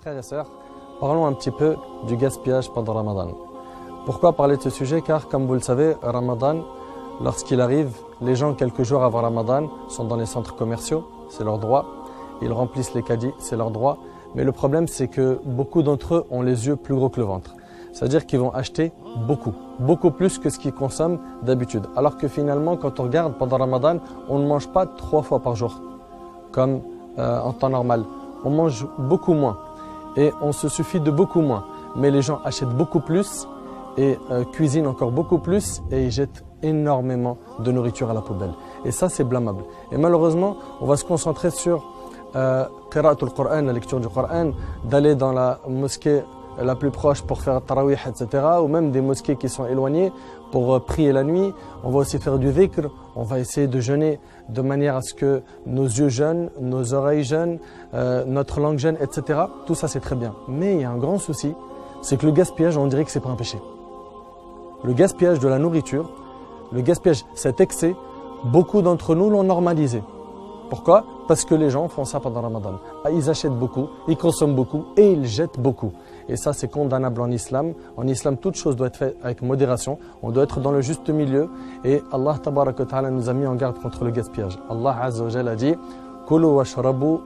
Frères et sœurs, parlons un petit peu du gaspillage pendant Ramadan. Pourquoi parler de ce sujet? Car comme vous le savez, Ramadan, lorsqu'il arrive, les gens quelques jours avant Ramadan sont dans les centres commerciaux, c'est leur droit. Ils remplissent les caddies, c'est leur droit. Mais le problème, c'est que beaucoup d'entre eux ont les yeux plus gros que le ventre. C'est-à-dire qu'ils vont acheter beaucoup, beaucoup plus que ce qu'ils consomment d'habitude. Alors que finalement, quand on regarde pendant Ramadan, on ne mange pas trois fois par jour, comme euh, en temps normal. On mange beaucoup moins et on se suffit de beaucoup moins. Mais les gens achètent beaucoup plus et euh, cuisinent encore beaucoup plus et jettent énormément de nourriture à la poubelle. Et ça, c'est blâmable. Et malheureusement, on va se concentrer sur euh, la lecture du Coran, d'aller dans la mosquée la plus proche pour faire tarawih, etc. Ou même des mosquées qui sont éloignées pour euh, prier la nuit. On va aussi faire du dhikr. On va essayer de jeûner de manière à ce que nos yeux jeûnent, nos oreilles jeûnent, euh, notre langue jeûne, etc. Tout ça, c'est très bien. Mais il y a un grand souci, c'est que le gaspillage, on dirait que c'est pas un péché. Le gaspillage de la nourriture, le gaspillage, cet excès, beaucoup d'entre nous l'ont normalisé. Pourquoi? Parce que les gens font ça pendant Ramadan. Ah, ils achètent beaucoup, ils consomment beaucoup et ils jettent beaucoup. Et ça, c'est condamnable en islam. En islam, toute chose doit être faite avec modération. On doit être dans le juste milieu. Et Allah nous a mis en garde contre le gaspillage. Allah Azza a dit Kulu washrabu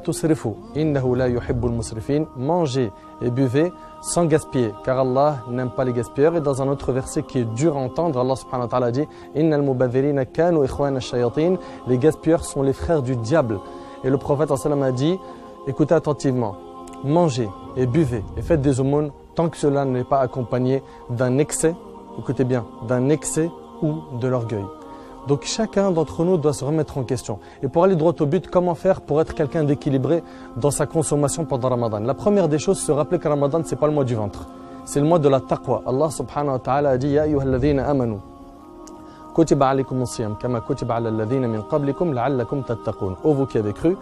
tusrifu. Innahu la musrifin. Mangez et buvez sans gaspiller. Car Allah n'aime pas les gaspilleurs. Et dans un autre verset qui est dur à entendre, Allah subhanahu wa ta'ala dit. Les gaspilleurs sont les frères du diable. Et le prophète a dit Écoutez attentivement mangez et buvez et faites des aumônes tant que cela n'est pas accompagné d'un excès, écoutez bien, d'un excès ou de l'orgueil. Donc chacun d'entre nous doit se remettre en question. Et pour aller droit au but, comment faire pour être quelqu'un d'équilibré dans sa consommation pendant Ramadan? La première des choses, se rappeler que Ramadan, ce n'est pas le mois du ventre. C'est le mois de la taqwa. Allah subhanahu wa ta'ala a dit Ya amanu. Kama min. Ô vous qui avez cru,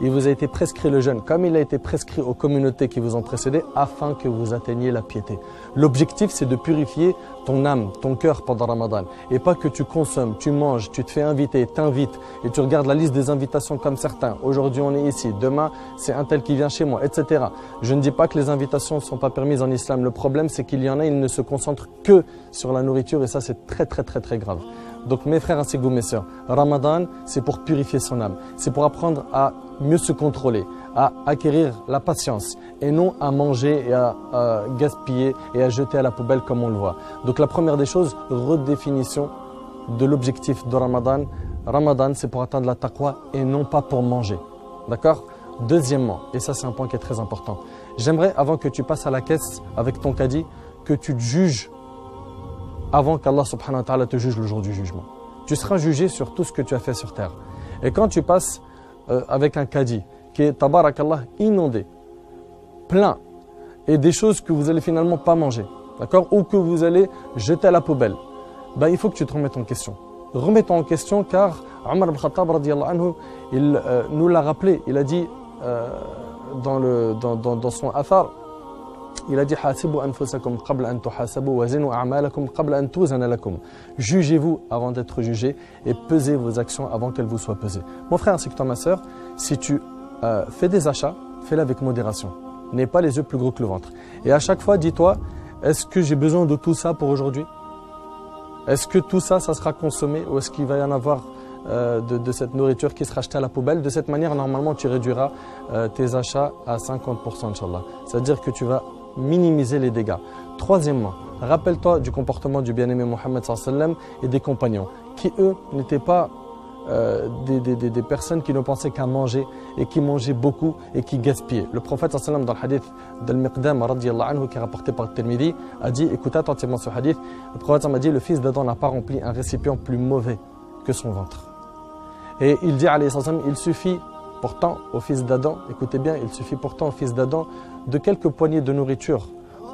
il vous a été prescrit le jeûne, comme il a été prescrit aux communautés qui vous ont précédé, afin que vous atteigniez la piété. L'objectif, c'est de purifier ton âme, ton cœur pendant Ramadan. Et pas que tu consommes, tu manges, tu te fais inviter, t'invites, et tu regardes la liste des invitations comme certains. Aujourd'hui, on est ici, demain, c'est un tel qui vient chez moi, etc. Je ne dis pas que les invitations ne sont pas permises en islam. Le problème, c'est qu'il y en a, ils ne se concentrent que sur la nourriture, et ça, c'est très, très, très, très grave. Donc mes frères ainsi que vous, mes sœurs, Ramadan, c'est pour purifier son âme. C'est pour apprendre à mieux se contrôler, à acquérir la patience et non à manger et à, gaspiller et à jeter à la poubelle comme on le voit. Donc la première des choses, redéfinition de l'objectif de Ramadan. Ramadan, c'est pour atteindre la taqwa et non pas pour manger. D'accord? Deuxièmement, et ça c'est un point qui est très important, j'aimerais avant que tu passes à la caisse avec ton caddie, que tu te juges avant qu'Allah subhanahu te juge le jour du jugement. Tu seras jugé sur tout ce que tu as fait sur terre. Et quand tu passes euh, avec un caddie qui est tabarakallah inondé, plein, et des choses que vous allez finalement pas manger, d'accord Ou que vous allez jeter à la poubelle, ben, il faut que tu te remettes en question. Remets-toi en question car Omar ibn Khattab anhu, il euh, nous l'a rappelé, il a dit euh, dans, le, dans, dans, dans son athar, il a dit Jugez-vous avant d'être jugé et pesez vos actions avant qu'elles vous soient pesées. Mon frère ainsi que toi ma soeur, si tu euh, fais des achats, fais-les avec modération. N'aie pas les yeux plus gros que le ventre. Et à chaque fois, dis-toi, est-ce que j'ai besoin de tout ça pour aujourd'hui? Est-ce que tout ça, ça sera consommé ou est-ce qu'il va y en avoir euh, de, cette nourriture qui sera achetée à la poubelle? De cette manière, normalement, tu réduiras euh, tes achats à 50%, Inch'Allah. C'est-à-dire que tu vas minimiser les dégâts. Troisièmement, rappelle-toi du comportement du bien-aimé Mohammed et des compagnons, qui eux n'étaient pas euh, des, personnes qui ne pensaient qu'à manger et qui mangeaient beaucoup et qui gaspillaient. Le prophète sallam dans le hadith d'Al-Miqdam anhu, qui est rapporté par Tirmidhi a dit, écoutez attentivement ce hadith, le prophète a dit, le fils d'Adam n'a pas rempli un récipient plus mauvais que son ventre. Et il dit, il suffit pourtant au fils d'Adam, écoutez bien, il suffit pourtant au fils d'Adam de quelques poignées de nourriture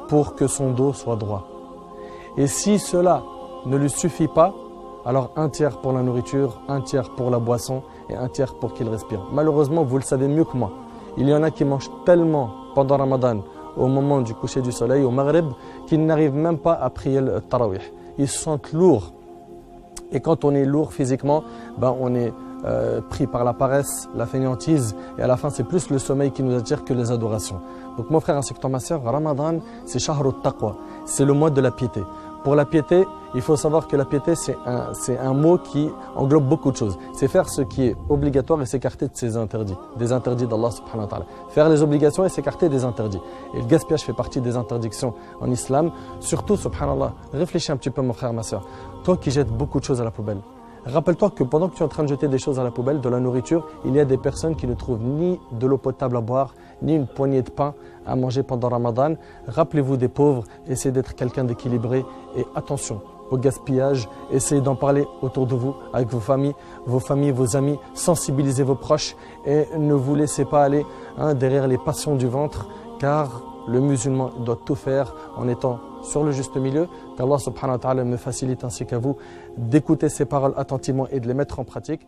pour que son dos soit droit. Et si cela ne lui suffit pas, alors un tiers pour la nourriture, un tiers pour la boisson et un tiers pour qu'il respire. Malheureusement, vous le savez mieux que moi, il y en a qui mangent tellement pendant Ramadan, au moment du coucher du soleil, au Maghreb, qu'ils n'arrivent même pas à prier le tarawih. Ils se sentent lourds. Et quand on est lourd physiquement, ben on est euh, pris par la paresse, la fainéantise, et à la fin c'est plus le sommeil qui nous attire que les adorations. Donc mon frère ainsi que toi ma soeur, Ramadan c'est Shahrut Taqwa, c'est le mois de la piété. Pour la piété, il faut savoir que la piété, c'est un, mot qui englobe beaucoup de choses. C'est faire ce qui est obligatoire et s'écarter de ses interdits, des interdits d'Allah subhanahu wa ta'ala. Faire les obligations et s'écarter des interdits. Et le gaspillage fait partie des interdictions en islam. Surtout, subhanallah, réfléchis un petit peu mon frère, ma soeur. Toi qui jettes beaucoup de choses à la poubelle, Rappelle-toi que pendant que tu es en train de jeter des choses à la poubelle, de la nourriture, il y a des personnes qui ne trouvent ni de l'eau potable à boire, ni une poignée de pain à manger pendant Ramadan. Rappelez-vous des pauvres, essayez d'être quelqu'un d'équilibré et attention au gaspillage, essayez d'en parler autour de vous, avec vos familles, vos familles, vos amis, sensibilisez vos proches et ne vous laissez pas aller hein, derrière les passions du ventre car le musulman doit tout faire en étant sur le juste milieu, qu'Allah subhanahu wa ta'ala me facilite ainsi qu'à vous d'écouter ces paroles attentivement et de les mettre en pratique.